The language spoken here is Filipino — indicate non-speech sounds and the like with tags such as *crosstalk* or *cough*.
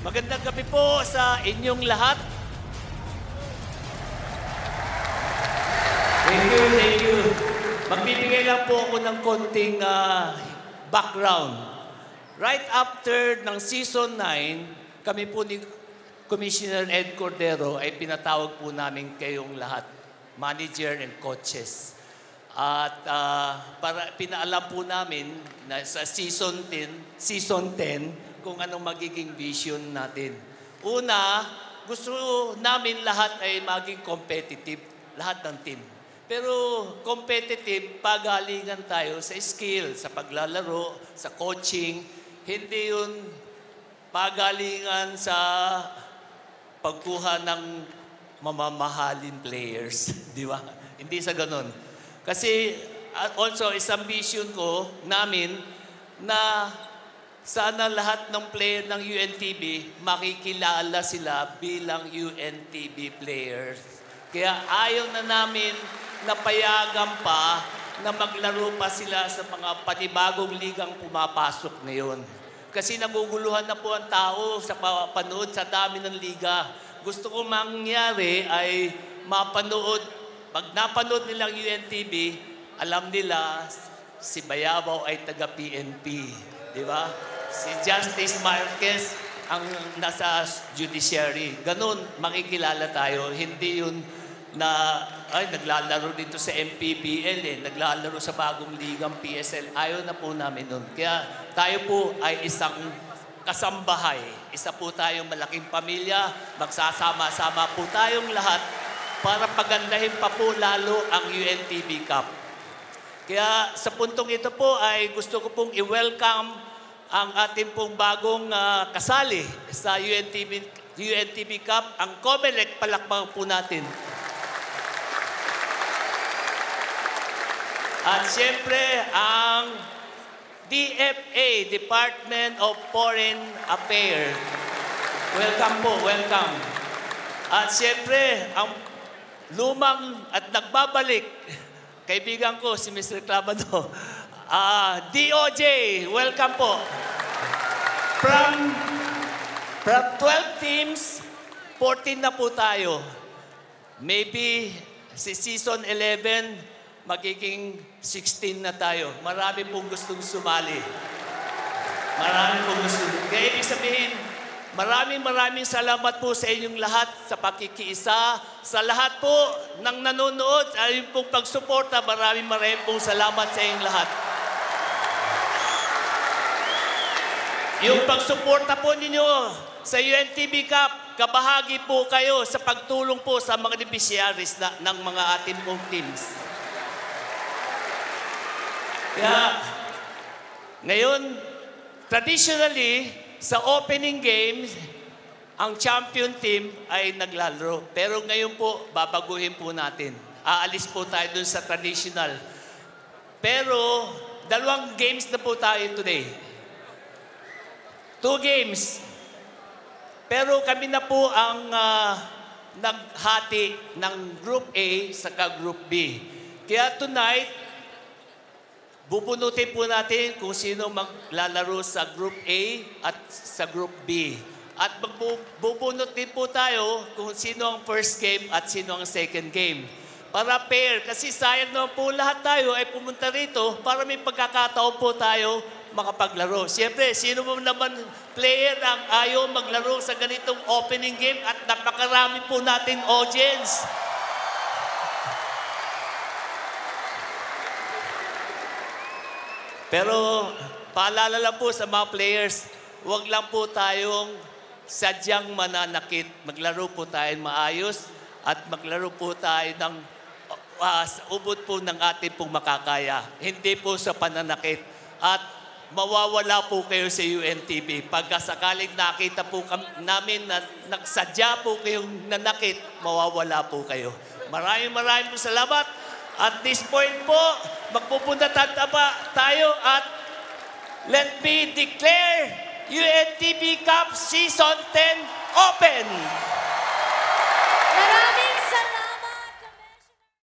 Magandang gabi po sa inyong lahat. Thank you, thank you. Magbibigay lang po ako ng konting ah, background. Right after ng season 9, kami po ni Commissioner Ed Cordero ay pinatawag po namin kayong lahat, manager and coaches. At ah, para pinaalam po namin na sa season 10, season 10 kung anong magiging vision natin. Una, gusto namin lahat ay maging competitive, lahat ng team. Pero competitive, pagalingan tayo sa skill, sa paglalaro, sa coaching. Hindi yun pagalingan sa pagkuha ng mamamahalin players. *laughs* Di ba? Hindi sa ganun. Kasi uh, also, is ambition ko namin na sana lahat ng player ng UNTB makikilala sila bilang UNTB players. Kaya ayaw na namin na payagan pa na maglaro pa sila sa mga panibagong ligang pumapasok ngayon. Kasi naguguluhan na po ang tao sa panood sa dami ng liga. Gusto ko mangyari ay mapanood, pag napanood nilang UNTV, alam nila si Bayabaw ay taga-PNP. Di ba? Si Justice Marquez ang nasa judiciary. Ganun, makikilala tayo. Hindi yun na ay naglalaro dito sa MPBL eh, naglalaro sa bagong ligang PSL. Ayaw na po namin nun. Kaya tayo po ay isang kasambahay. Isa po tayong malaking pamilya. Magsasama-sama po tayong lahat para pagandahin pa po lalo ang UNTV Cup. Kaya sa puntong ito po ay gusto ko pong i-welcome ang ating pong bagong ah, kasali sa UNTV, UNTV Cup, ang Comelec. Palakpakan po natin. At siyempre, ang DFA, Department of Foreign Affairs. Welcome po, welcome. At siyempre, ang lumang at nagbabalik, kaibigan ko, si Mr. Clavado, ah DOJ, welcome po. From, from 12 teams, 14 na po tayo. Maybe si season 11, magiging 16 na tayo. Marami pong gustong sumali. Marami pong gusto. Kaya ibig sabihin, maraming maraming salamat po sa inyong lahat sa pakikiisa. Sa lahat po ng nanonood, ayun pong pagsuporta, maraming maraming pong salamat sa inyong lahat. Yung pagsuporta po ninyo sa UNTV Cup, kabahagi po kayo sa pagtulong po sa mga beneficiaries na, ng mga ating pong teams. Kaya, ngayon, traditionally, sa opening games, ang champion team ay naglalaro. Pero ngayon po, babaguhin po natin. Aalis po tayo dun sa traditional. Pero, dalawang games na po tayo today. Two games. Pero kami na po ang ah, naghati ng Group A sa Group B. Kaya tonight, Bubunutin po natin kung sino maglalaro sa Group A at sa Group B. At magbubunot din po tayo kung sino ang first game at sino ang second game. Para fair, kasi sayang naman po lahat tayo ay pumunta rito para may pagkakataon po tayo makapaglaro. Siyempre, sino mo naman player ang ayaw maglaro sa ganitong opening game at napakarami po natin audience. Pero paalala lang po sa mga players, huwag lang po tayong sadyang mananakit. Maglaro po tayo maayos at maglaro po tayo ng uh, ubod po ng ating pong makakaya. Hindi po sa pananakit. At mawawala po kayo sa UNTV. Pagka sakaling nakita po namin na nagsadya po kayong nanakit, mawawala po kayo. Maraming maraming salamat. At this point po, magpupunta tagtaba tayo at let me declare UNTV Cup Season 10 open. Maraming